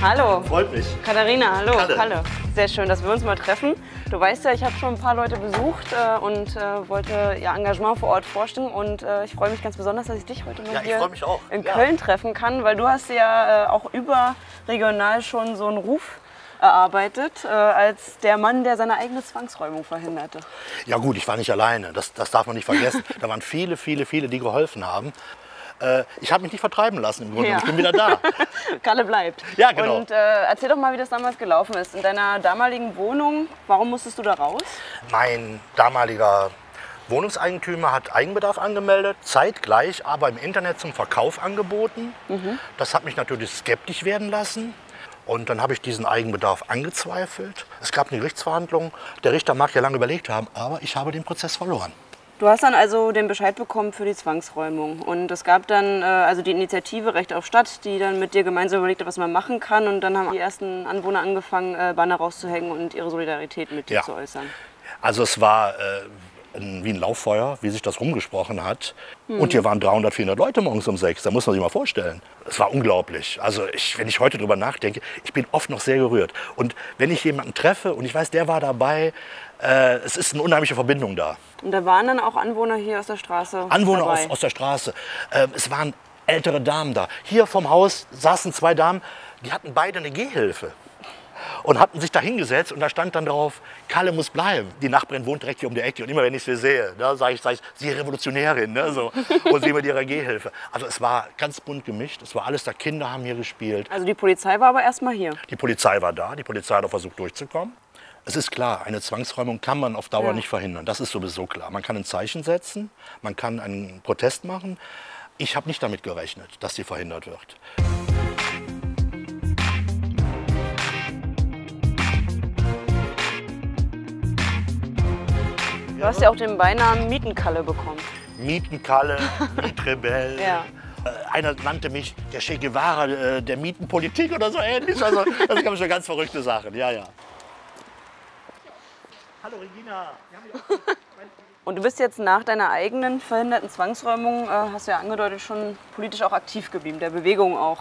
Hallo. Freut mich. Katharina, hallo. Kalle. Kalle. Sehr schön, dass wir uns mal treffen. Du weißt ja, ich habe schon ein paar Leute besucht äh, und äh, wollte ihr Engagement vor Ort vorstellen. Und äh, ich freue mich ganz besonders, dass ich dich heute mal Ja, hier in Ja. Köln treffen kann, weil du hast ja äh, auch überregional schon so einen Ruf erarbeitet äh, als der Mann, der seine eigene Zwangsräumung verhinderte. Ja gut, ich war nicht alleine, das, das darf man nicht vergessen. da waren viele, viele, viele, die geholfen haben. Äh, ich habe mich nicht vertreiben lassen im Grunde, Ja. ich bin wieder da. Kalle bleibt. Ja, genau. Und äh, erzähl doch mal, wie das damals gelaufen ist. In deiner damaligen Wohnung, warum musstest du da raus? mein damaliger Wohnungseigentümer hat Eigenbedarf angemeldet, zeitgleich aber im Internet zum Verkauf angeboten. Das hat mich natürlich skeptisch werden lassen. Und dann habe ich diesen Eigenbedarf angezweifelt. Es gab eine Gerichtsverhandlung. Der Richter mag ja lange überlegt haben, aber ich habe den Prozess verloren. Du hast dann also den Bescheid bekommen für die Zwangsräumung. Und es gab dann äh, also die Initiative Recht auf Stadt, die dann mit dir gemeinsam überlegt hat, was man machen kann. Und dann haben die ersten Anwohner angefangen, äh, Banner rauszuhängen und ihre Solidarität mit dir Ja. zu äußern. Also es war äh, ein, wie ein Lauffeuer, wie sich das rumgesprochen hat. Und hier waren 300, 400 Leute morgens um sechs. Da muss man sich mal vorstellen. Es war unglaublich. Also ich, wenn ich heute drüber nachdenke, ich bin oft noch sehr gerührt. Und wenn ich jemanden treffe und ich weiß, der war dabei, äh, es ist eine unheimliche Verbindung da. Und da waren dann auch Anwohner hier aus der Straße. Anwohner dabei. aus, aus der Straße. Äh, es waren ältere Damen da. Hier vom Haus saßen zwei Damen, die hatten beide eine Gehhilfe. Und hatten sich da hingesetzt und da stand dann drauf, Kalle muss bleiben. Die Nachbarin wohnt direkt hier um die Ecke und immer wenn ich sie sehe, ne, sage ich, sag ich, sie Revolutionärin. Ne, so. Und sie mit ihrer Gehhilfe. Also es war ganz bunt gemischt, es war alles da, Kinder haben hier gespielt. Also die Polizei war aber erstmal hier. Die Polizei war da, die Polizei hat auch versucht durchzukommen. Es ist klar, eine Zwangsräumung kann man auf Dauer Ja. nicht verhindern. Das ist sowieso klar. Man kann ein Zeichen setzen, man kann einen Protest machen. Ich habe nicht damit gerechnet, dass sie verhindert wird. Du hast ja auch den Beinamen Mietenkalle bekommen. Mietenkalle, Mietrebell. Ja. Äh, Einer nannte mich der Che Guevara äh, der Mietenpolitik oder so ähnlich. Also, das gab schon ganz verrückte Sachen. Ja, ja. Hallo Regina. Und du bist jetzt nach deiner eigenen verhinderten Zwangsräumung, äh, hast du ja angedeutet, schon politisch auch aktiv geblieben, der Bewegung auch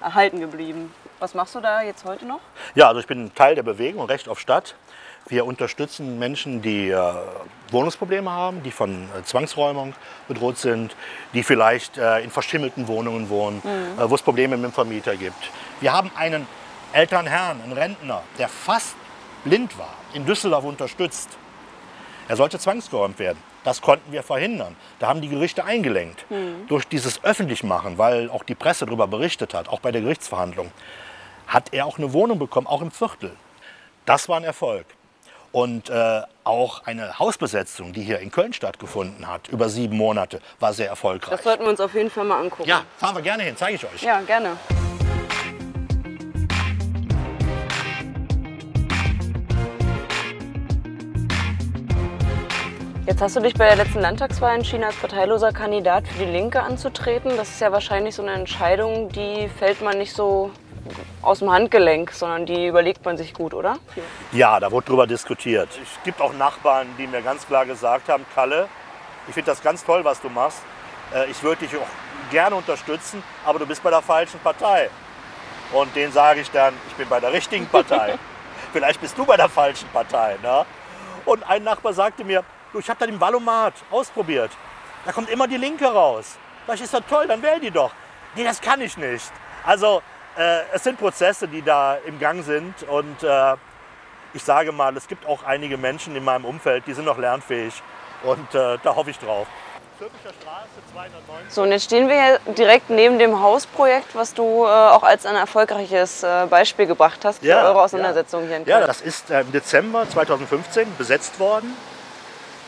erhalten geblieben. Was machst du da jetzt heute noch? Ja, also ich bin Teil der Bewegung Recht auf Stadt. Wir unterstützen Menschen, die äh, Wohnungsprobleme haben, die von äh, Zwangsräumung bedroht sind, die vielleicht äh, in verschimmelten Wohnungen wohnen, äh, wo es Probleme mit dem Vermieter gibt. Wir haben einen älteren Herrn, einen Rentner, der fast blind war, in Düsseldorf unterstützt. Er sollte zwangsgeräumt werden. Das konnten wir verhindern. Da haben die Gerichte eingelenkt. Durch dieses Öffentlichmachen, weil auch die Presse darüber berichtet hat, auch bei der Gerichtsverhandlung, hat er auch eine Wohnung bekommen, auch im Viertel. Das war ein Erfolg. Und äh, auch eine Hausbesetzung, die hier in Köln stattgefunden hat, über sieben Monate, war sehr erfolgreich. Das sollten wir uns auf jeden Fall mal angucken. Ja, fahren wir gerne hin, zeige ich euch. Ja, gerne. Jetzt hast du dich bei der letzten Landtagswahl entschieden, als parteiloser Kandidat für die Linke anzutreten. Das ist ja wahrscheinlich so eine Entscheidung, die fällt man nicht so aus dem Handgelenk, sondern die überlegt man sich gut, oder? Ja, da wurde drüber diskutiert. Es gibt auch Nachbarn, die mir ganz klar gesagt haben, Kalle, ich finde das ganz toll, was du machst. Äh, Ich würde dich auch gerne unterstützen, aber du bist bei der falschen Partei. Und denen sage ich dann, ich bin bei der richtigen Partei. Vielleicht bist du bei der falschen Partei. Ne? Und ein Nachbar sagte mir, du, ich habe da den Valomat ausprobiert. Da kommt immer die Linke raus. Ich, ist das toll, dann wähl die doch. Nee, das kann ich nicht. Also äh, es sind Prozesse, die da im Gang sind. Und äh, ich sage mal, es gibt auch einige Menschen in meinem Umfeld, die sind noch lernfähig. Und äh, da hoffe ich drauf. Zülpicher Straße 290. So, und jetzt stehen wir hier direkt neben dem Hausprojekt, was du äh, auch als ein erfolgreiches äh, Beispiel gebracht hast für Ja, eure Auseinandersetzung hier in Köln. Ja, das ist äh, im Dezember 2015 besetzt worden.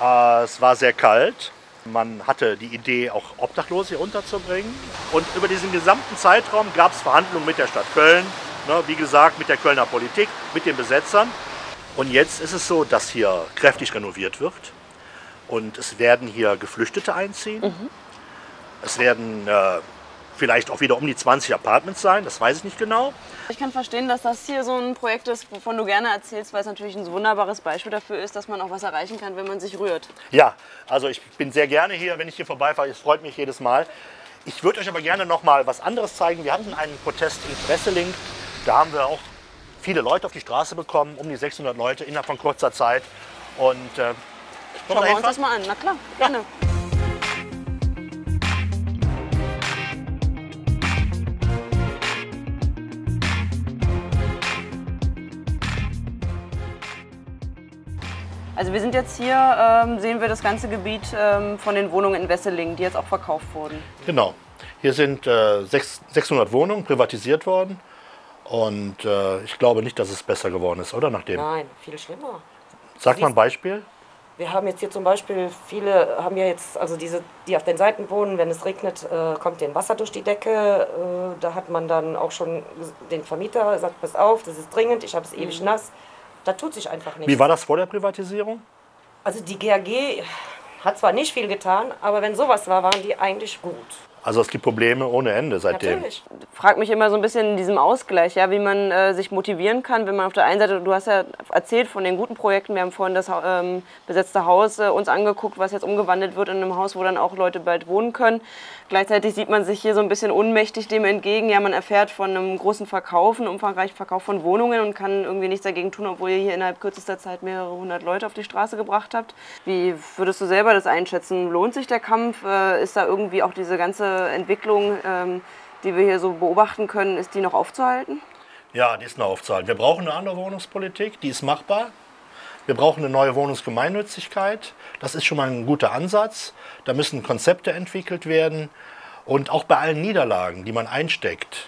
Äh, es war sehr kalt. Man hatte die Idee, auch Obdachlose hier unterzubringen. Und über diesen gesamten Zeitraum gab es Verhandlungen mit der Stadt Köln, ne, wie gesagt, mit der Kölner Politik, mit den Besetzern. Und jetzt ist es so, dass hier kräftig renoviert wird. Und es werden hier Geflüchtete einziehen. Es werden äh, vielleicht auch wieder um die 20 Apartments sein, das weiß ich nicht genau. Ich kann verstehen, dass das hier so ein Projekt ist, wovon du gerne erzählst, weil es natürlich ein wunderbares Beispiel dafür ist, dass man auch was erreichen kann, wenn man sich rührt. Ja, also ich bin sehr gerne hier, wenn ich hier vorbeifahre. Es freut mich jedes Mal. Ich würde euch aber gerne noch mal was anderes zeigen. Wir hatten einen Protest in Presseling Da haben wir auch viele Leute auf die Straße bekommen, um die 600 Leute innerhalb von kurzer Zeit. Und äh, Schauen wir uns das mal an. Na klar, gerne. Also wir sind jetzt hier, ähm, sehen wir das ganze Gebiet ähm, von den Wohnungen in Wesseling, die jetzt auch verkauft wurden. Genau. Hier sind äh, 600 Wohnungen privatisiert worden. Und äh, ich glaube nicht, dass es besser geworden ist, oder? Nachdem. Nein, viel schlimmer. Sag mal ein Beispiel. Wir haben jetzt hier zum Beispiel, viele haben ja jetzt, also diese, die auf den Seiten wohnen, wenn es regnet, äh, kommt denen Wasser durch die Decke. Äh, da hat man dann auch schon den Vermieter, sagt, pass auf, das ist dringend, ich habe es ewig Mhm. nass. Da tut sich einfach nichts. Wie war das vor der Privatisierung? Also die GAG hat zwar nicht viel getan, aber wenn sowas war, waren die eigentlich gut. Also es gibt Probleme ohne Ende seitdem. Natürlich. frage mich immer so ein bisschen in diesem Ausgleich, ja, wie man äh, sich motivieren kann, wenn man auf der einen Seite, du hast ja erzählt von den guten Projekten, wir haben vorhin das ähm, besetzte Haus äh, uns angeguckt, was jetzt umgewandelt wird in einem Haus, wo dann auch Leute bald wohnen können. Gleichzeitig sieht man sich hier so ein bisschen ohnmächtig dem entgegen. Ja, man erfährt von einem großen Verkauf, einem umfangreichen Verkauf von Wohnungen und kann irgendwie nichts dagegen tun, obwohl ihr hier innerhalb kürzester Zeit mehrere hundert Leute auf die Straße gebracht habt. Wie würdest du selber das einschätzen? Lohnt sich der Kampf? Äh, ist da irgendwie auch diese ganze Entwicklung, ähm, die wir hier so beobachten können, ist die noch aufzuhalten? Ja, die ist noch aufzuhalten. Wir brauchen eine andere Wohnungspolitik, die ist machbar. Wir brauchen eine neue Wohnungsgemeinnützigkeit. Das ist schon mal ein guter Ansatz. Da müssen Konzepte entwickelt werden. Und auch bei allen Niederlagen, die man einsteckt,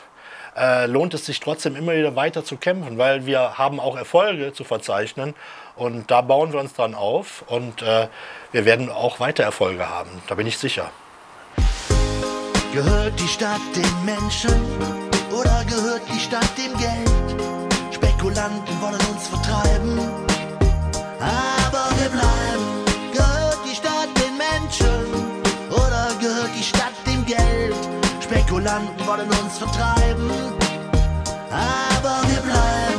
äh, lohnt es sich trotzdem immer wieder weiter zu kämpfen, weil wir haben auch Erfolge zu verzeichnen. Und da bauen wir uns dran auf. Und äh, wir werden auch weiter Erfolge haben. Da bin ich sicher. Gehört die Stadt den Menschen oder gehört die Stadt dem Geld? Spekulanten wollen uns vertreiben, aber wir bleiben. Gehört die Stadt den Menschen oder gehört die Stadt dem Geld? Spekulanten wollen uns vertreiben, aber wir bleiben.